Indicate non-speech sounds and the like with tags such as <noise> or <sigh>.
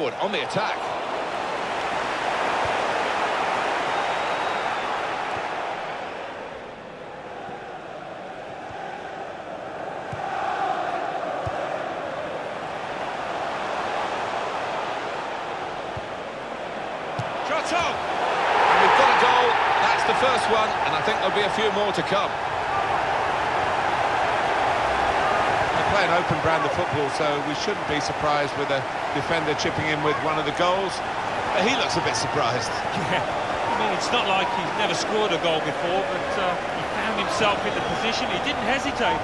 On the attack. And we've got a goal. That's the first one, and I think there'll be a few more to come. Open brand of football, so we shouldn't be surprised with a defender chipping in with one of the goals. Uh, He looks a bit surprised. <laughs> Yeah, I mean, it's not like he's never scored a goal before, but uh, he found himself in the position. He didn't hesitate.